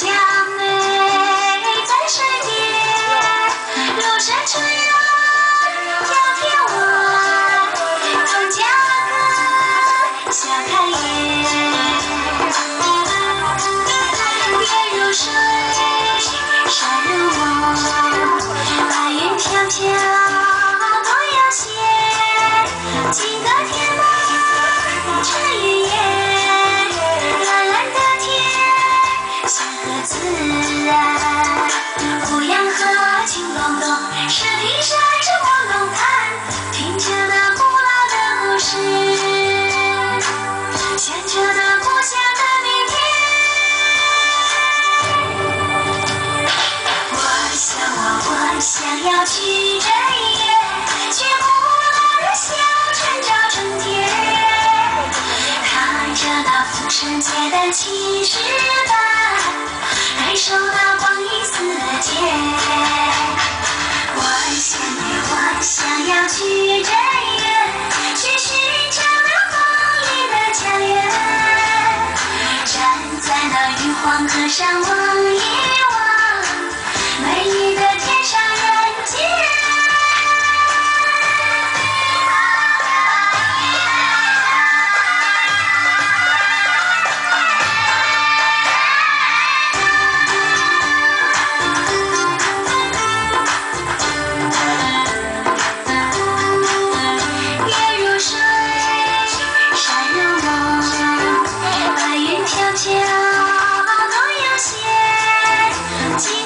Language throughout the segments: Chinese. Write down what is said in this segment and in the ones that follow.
yeah 自然河咚咚石山上望龙潭听着那古老的故事想着那的明天我想我我想要去追月却不能小看找春天。踏着那富士山下的青石板 see. Chỉ.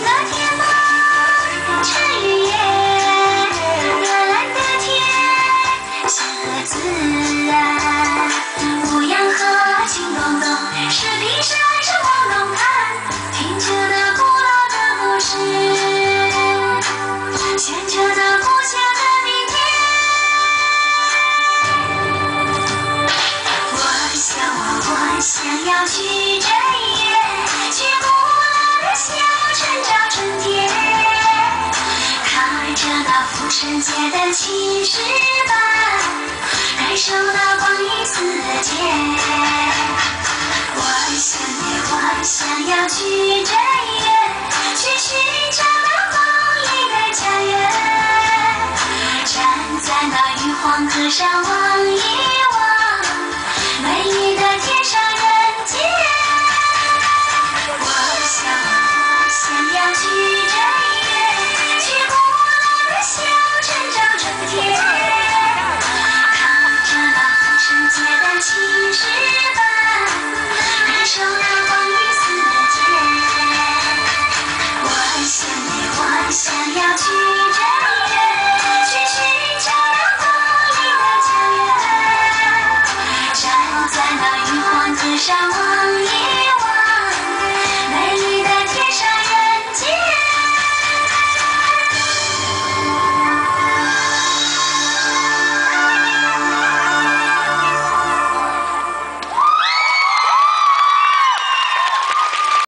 圣洁的骑士吧感受那光阴似箭我想你我想要去追月去寻找那梦里的家园站在那玉皇阁上我